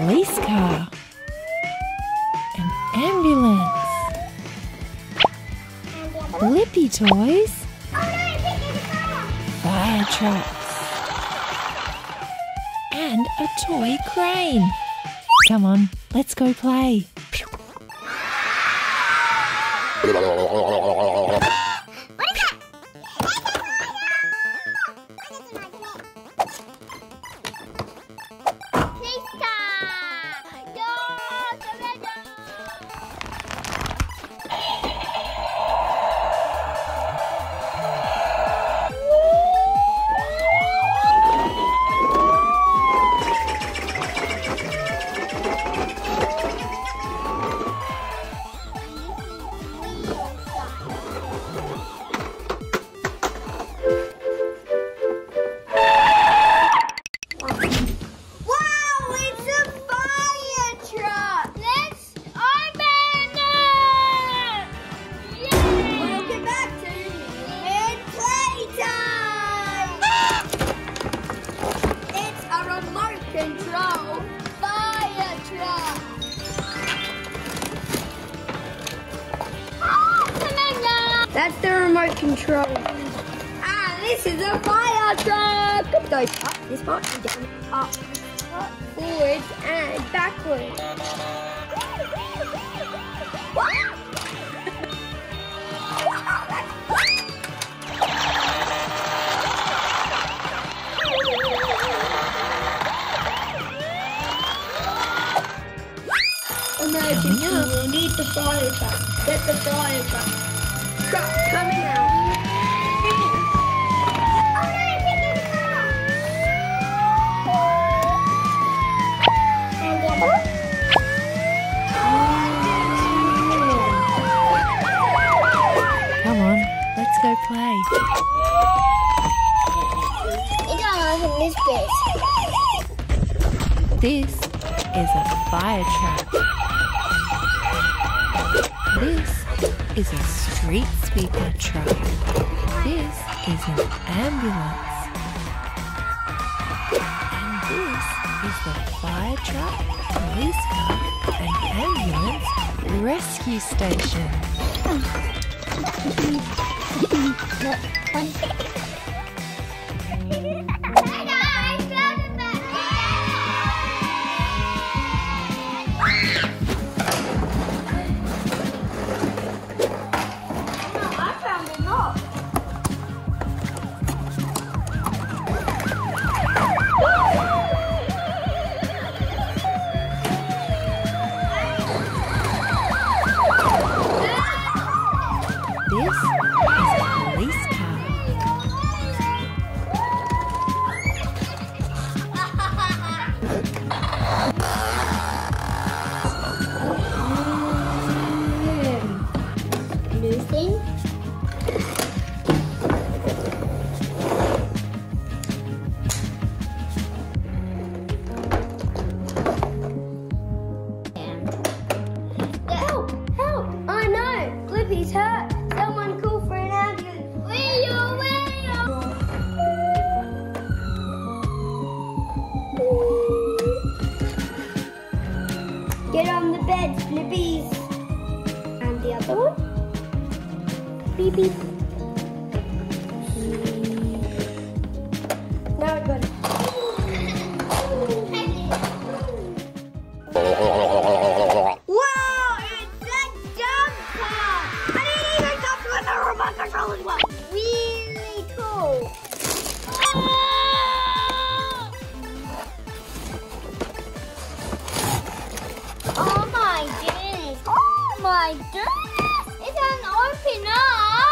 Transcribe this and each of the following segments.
police car, an ambulance, Blippi toys, fire trucks, and a toy crane. Come on, let's go play. That's the remote control. And this is a fire truck! It goes up this part and down, up, up, forwards and backwards. Go play. This is a fire truck. This is a street sweeper truck. This is an ambulance. And this is the fire truck, police car, and ambulance rescue station. Get on the bed, Blippies! And the other one? Beep beep. It's an orphanage!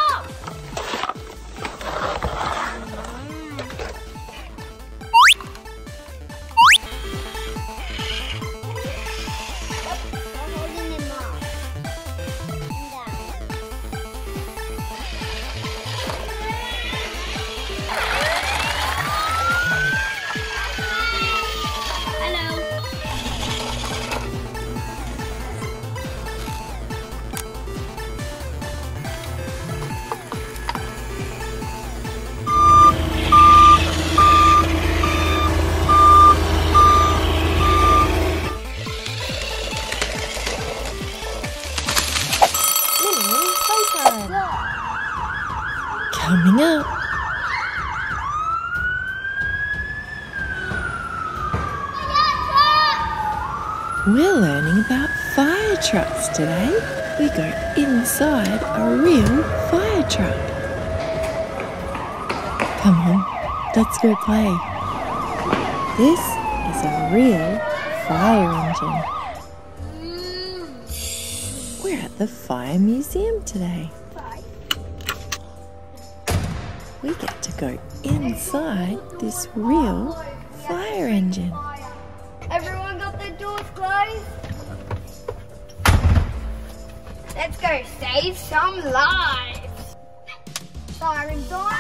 We're learning about fire trucks today. We go inside a real fire truck. Come on, let's go play. This is a real fire engine. We're at the Fire Museum today. We get to go inside this real fire engine. Everyone got their doors closed? Let's go save some lives. Siren's on.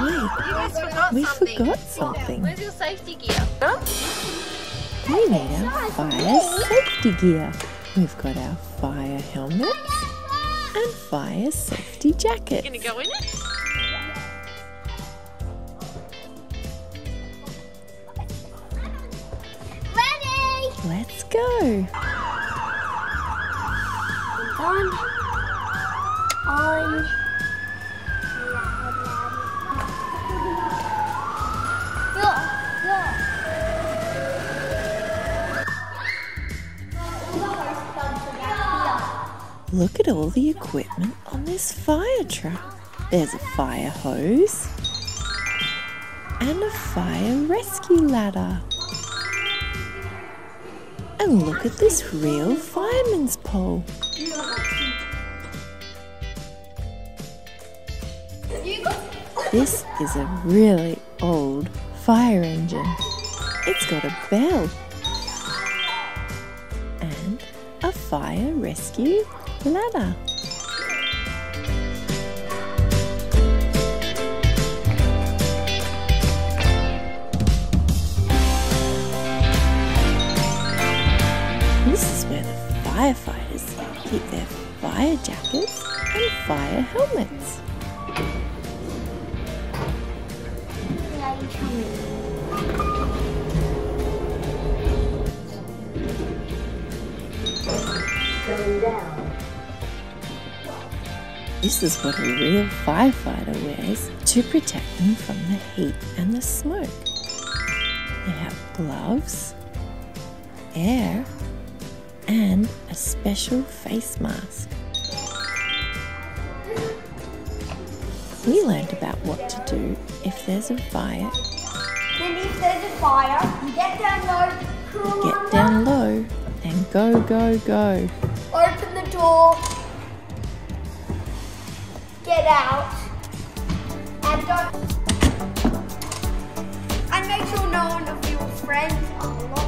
Wait, You forgot we something. forgot something. Where's your safety gear? We need our fire safety gear. We've got our fire helmets and fire safety jackets. Gonna go in it? Let's go. On. On. Look at all the equipment on this fire truck. There's a fire hose and a fire rescue ladder. And look at this real fireman's pole. This is a really old fire engine. It's got a bell and a fire rescue ladder. Firefighters keep their fire jackets and fire helmets. This is what a real firefighter wears to protect them from the heat and the smoke. They have gloves, air, and a special face mask. We learned about what to do if there's a fire. Then if there's a fire, you get down low, Get down low and go, go, go. open the door, get out, and don't. And make sure no one of your friends are locked